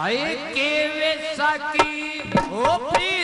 ਹਾਏ ਕੇ ਵੇ ਸਾਕੀ ਹੋ ਪ੍ਰੀ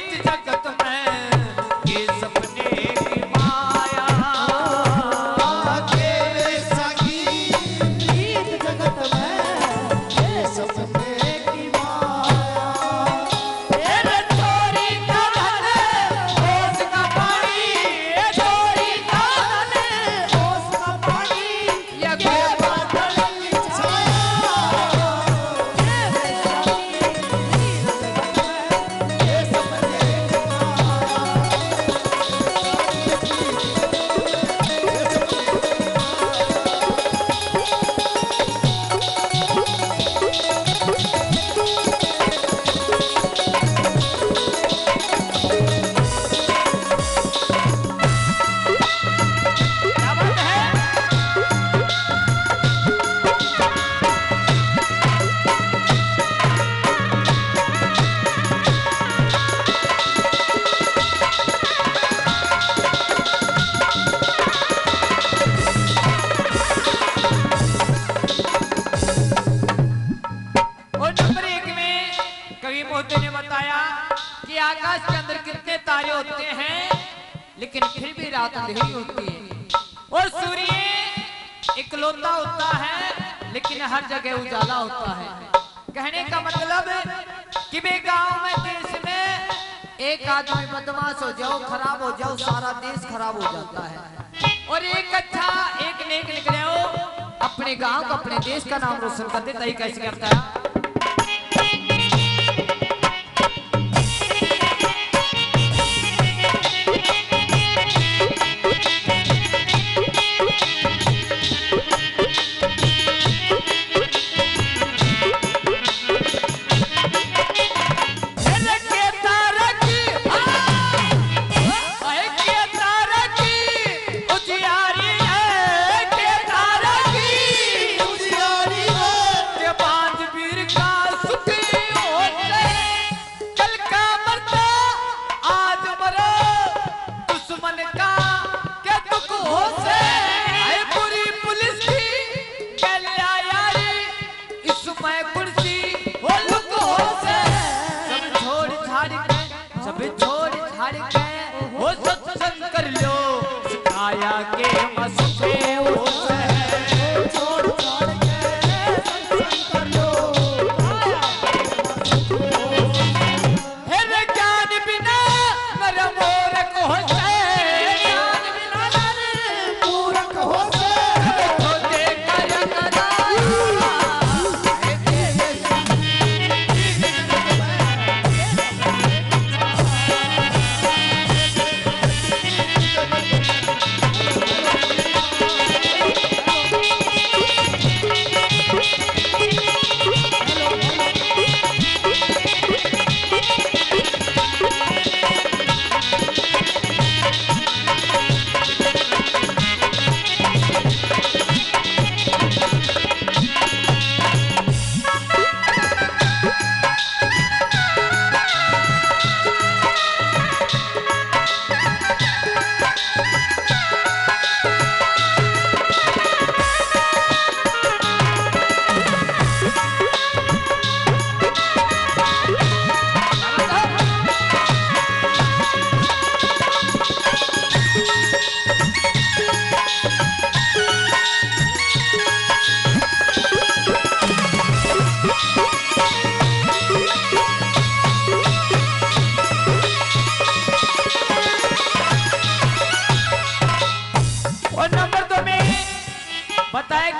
लेकिन फिर भी रात अंधेरी होती है। और सूर्य इकलौता होता है, लेकिन हर जगह उजाला होता है। कहने का मतलब कि वे गाँव में, देश में एक आदमी बदमाश हो जाओ, खराब हो जाओ, सारा देश खराब हो जाता है। और एक अच्छा एक नेक निकले हो, अपने गाँव का, अपने देश का नाम रोशन कर देता ही कैसे करता है?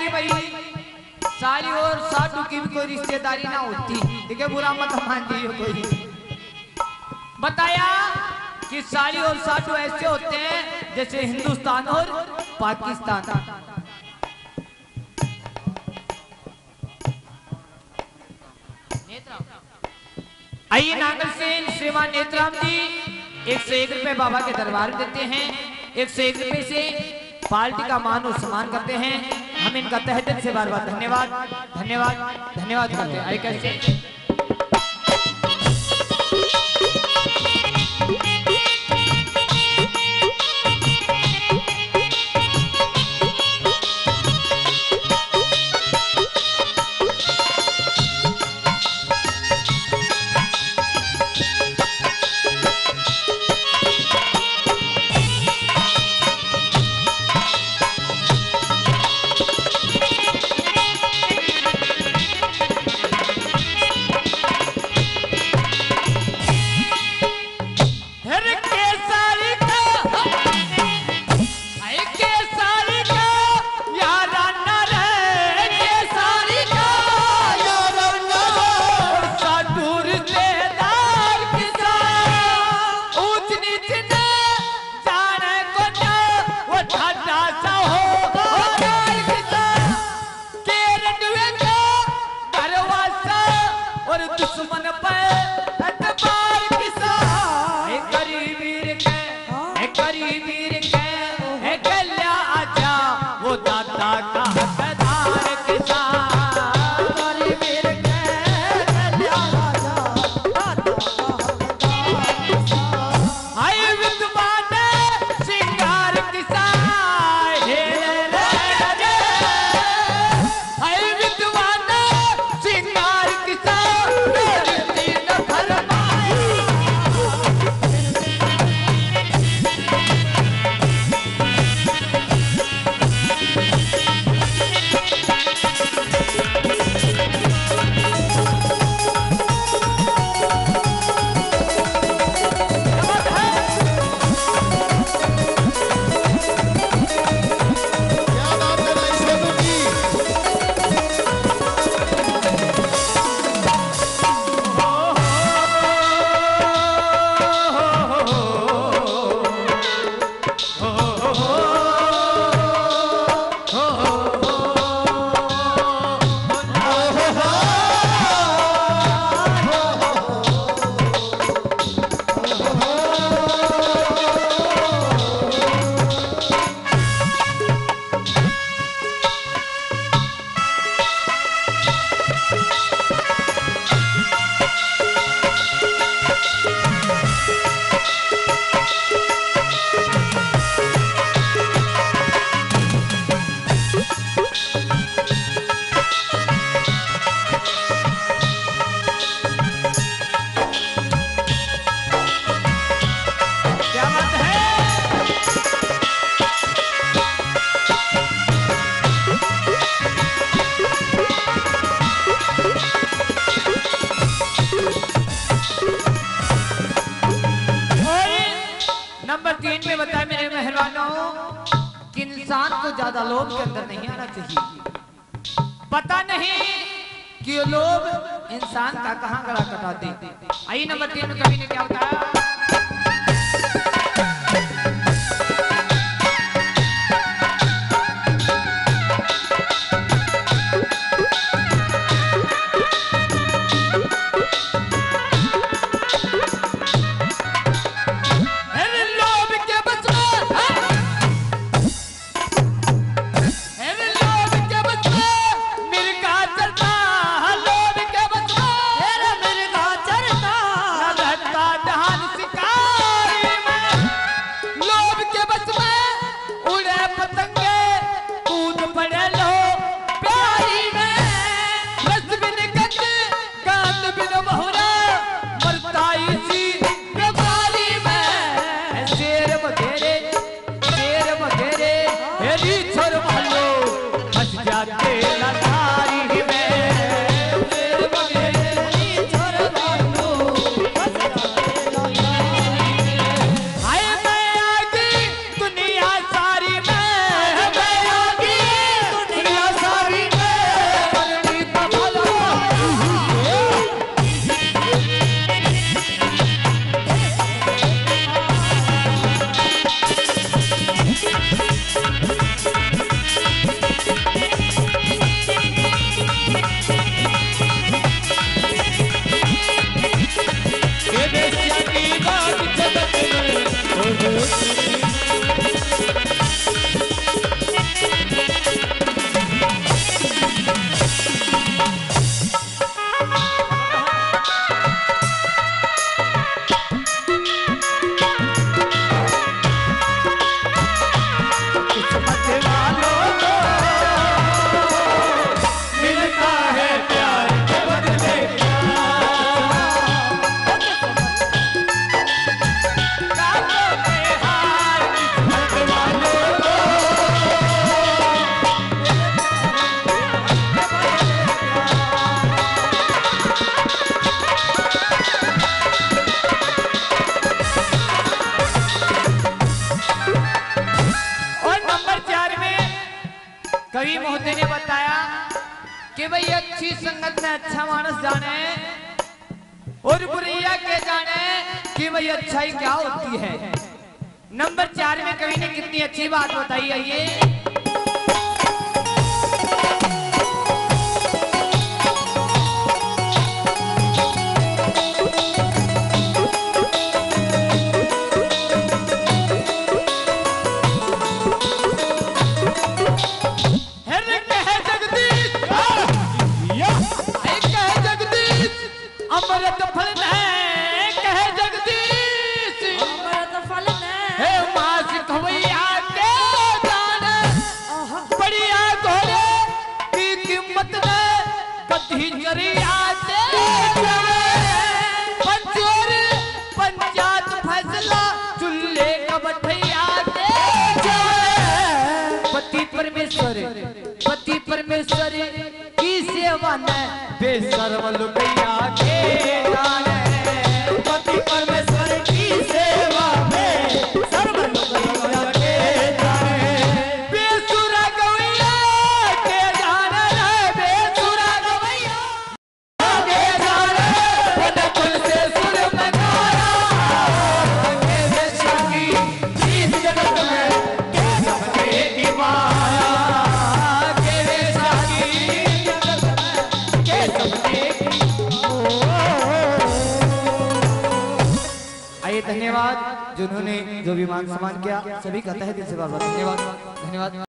कि भाई साली और साटू की भी कोई रिश्तेदारी ना होती। है, बुरा मत मान दियो कोई। बताया कि साली और साधु ऐसे होते हैं, जैसे हिंदुस्तान और पाकिस्तान। आइए नागल सेन, श्रीमान नेत्राम जी, एक सौ एक रुपए बाबा के दरबार देते हैं। एक सौ एक रुपए से पार्टी का मान और सम्मान करते हैं। हम इनका तहत से बार बार धन्यवाद धन्यवाद धन्यवाद करते हैं। आइए कैसे? 叫猴 ज़्यादा लोभ के अंदर नहीं आना चाहिए। पता नहीं कि लोभ इंसान का कहाँ गला कटाते आई नंबर तीन में कभी ने क्या बताया कि भाई अच्छाई क्या होती है? नंबर चार में कवि ने कितनी अच्छी बात बताई है ये। परमेश्वर पति परमेश्वर की सेवा न बेसरवल में योगी सम्मान किया। सभी का तहे दिल से धन्यवाद। धन्यवाद।